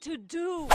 to do?